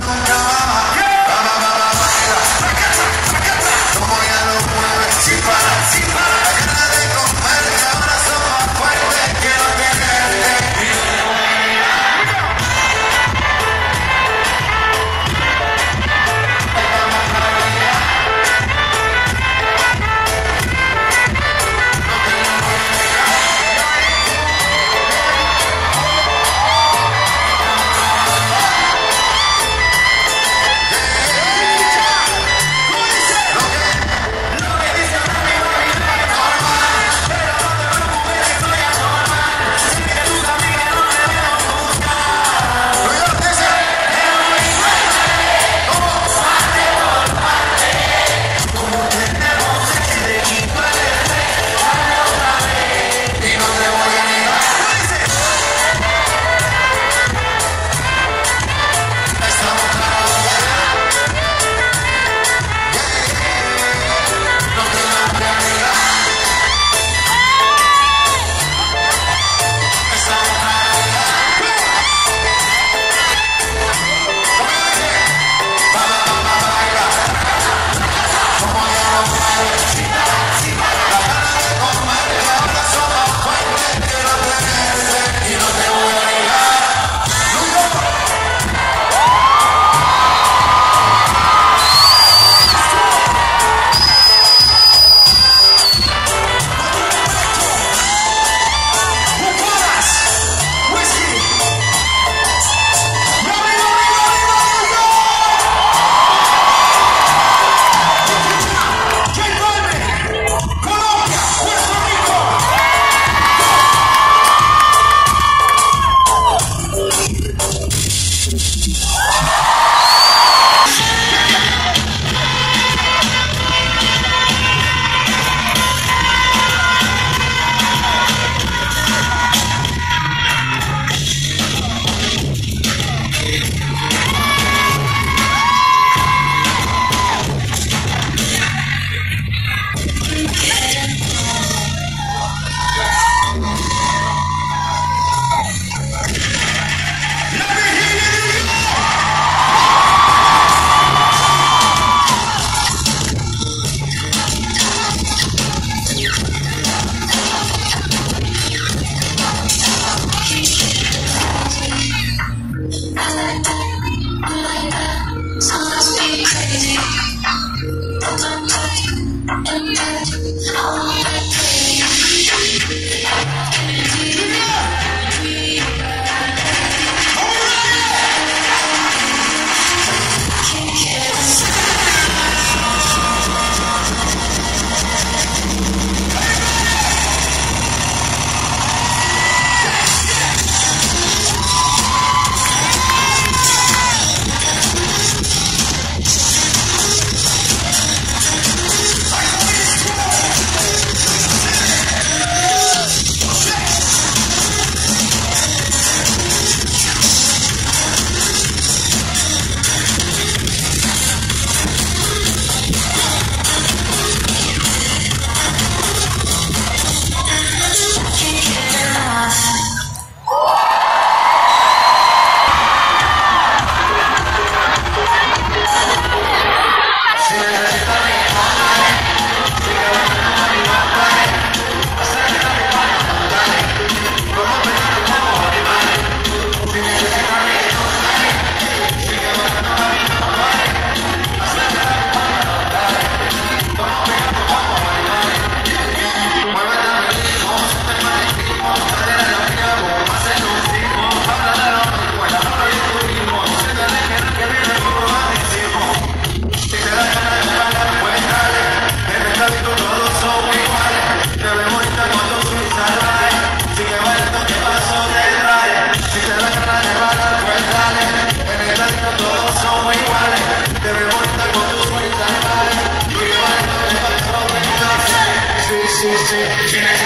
Bye.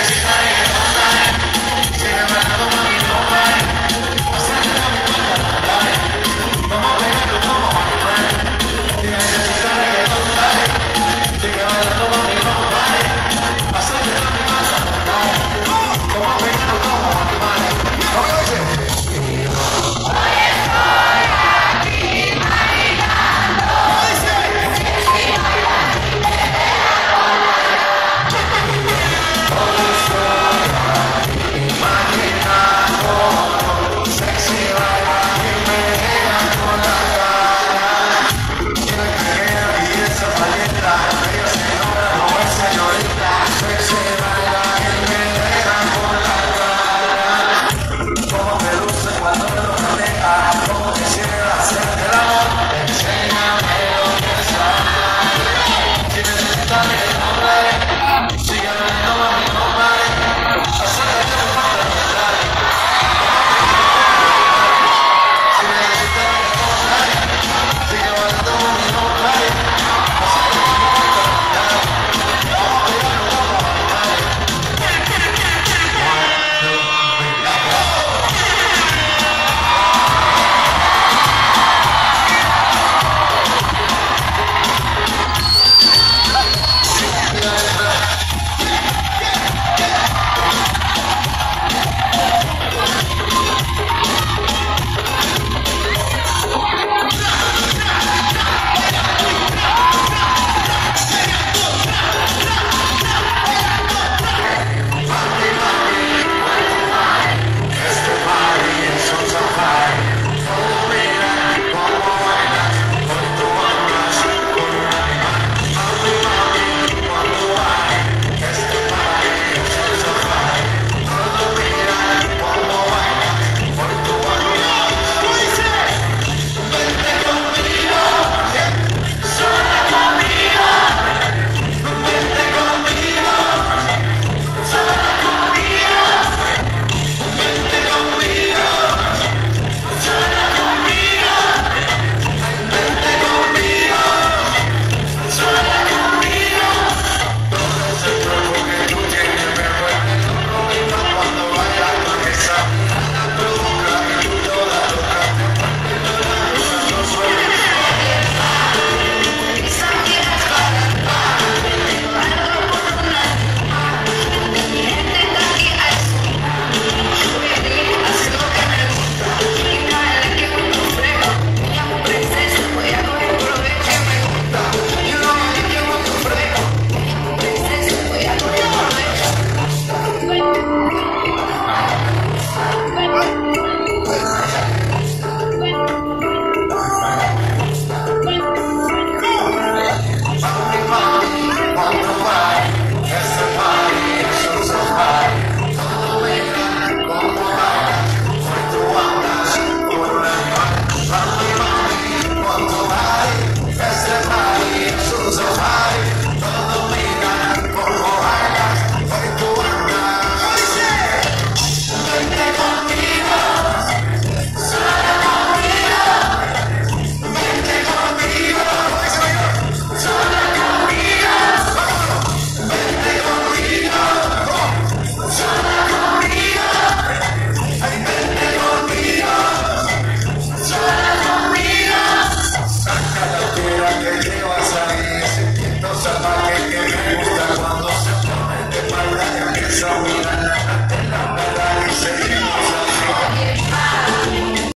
Christ.